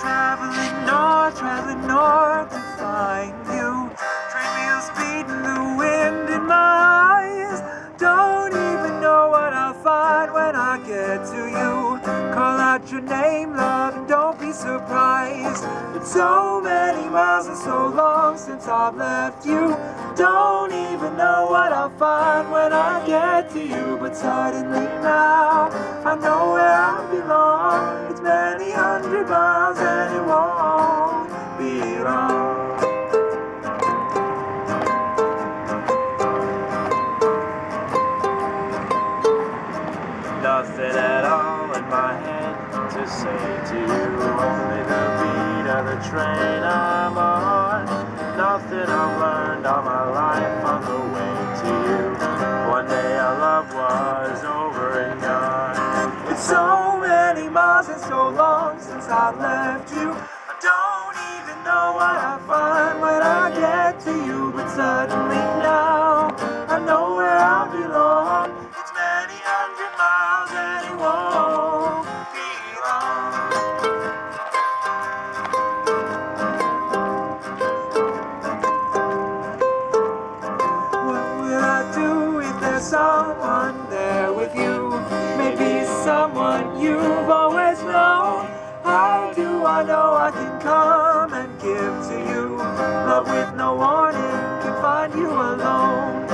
Traveling north, traveling north I get to you. Call out your name, love, and don't be surprised. It's so many miles and so long since I've left you. Don't even know what I'll find when I get to you. But suddenly now, I know where I belong. It's many hundred miles and it won't be long. Say to you. Only the beat of the train I'm on. Nothing I've learned all my life on the way to you. One day our love was over and gone. It's so many miles and so long since I left you. I don't even know what I find someone there with you? Maybe someone you've always known. How do I know I can come and give to you? Love with no warning can find you alone.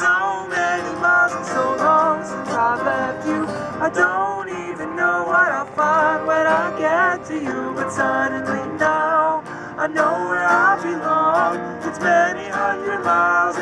So many miles and so long since I've left you. I don't even know what I'll find when I get to you. But suddenly now I know where I belong. It's many hundred miles